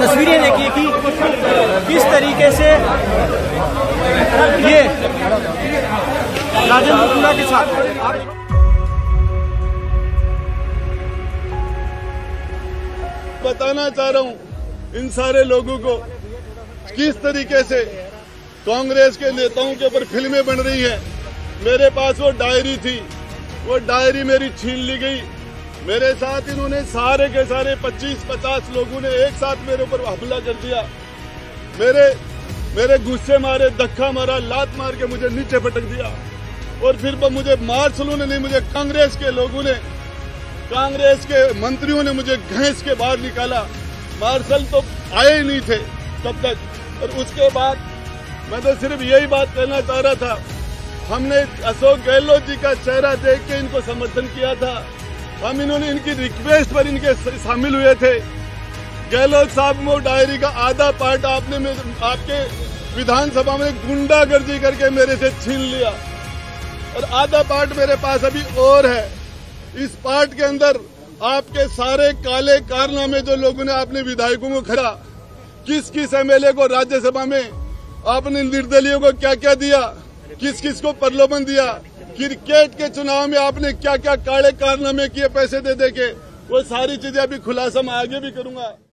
तस्वीरें देखिए कि किस तरीके से ये राजेंद्र पुरा के साथ बताना चाह रहा हूँ इन सारे लोगों को किस तरीके से कांग्रेस के नेताओं के ऊपर फ़िल्में बन रही हैं। मेरे पास वो डायरी थी, वो डायरी मेरी छीन ली गई। मेरे साथ इन्होंने सारे के सारे 25-50 लोगों ने एक साथ मेरे ऊपर हमला कर दिया। मेरे मेरे गुस्से मारे, धक्का मारा, लात मार के मुझे नीचे पटक दिया। और फिर मुझे मार्शलों ने नहीं, मुझे कांग्रेस के लोगों ने, कांग्रेस के मंत्रियों ने मुझे घैंस के बाहर निकाला। मार्शल तो आए ही नहीं थे तब तक। और उसके बाद मैं तो सिर्फ़ यही बात कहना चाह रहा था। हमने अशोक गहलोत जी का चेहरा देख के इनको समर्थन किया था। हम इन्होंने इनकी रिक्वेस्ट पर इनके शामिल हुए थे। गहलोत साहब वो डायरी का आधा पार्ट आपने आपके विधानसभा में गुंडागर्दी करके मेरे से छीन लिया। और आधा पार्ट मेरे पास अभी और है। इस पार्ट के अंदर आपके सारे काले कारनामे जो लोगों ने अपने विधायकों को खड़ा, किस किस एमएलए को राज्यसभा में आपने निर्दलीयों को क्या क्या दिया किस किस को प्रलोभन दिया क्रिकेट के चुनाव में आपने क्या क्या काले कारनामे किए पैसे दे दे के? वो सारी चीज़ें अभी खुलासा मैं आगे भी करूँगा।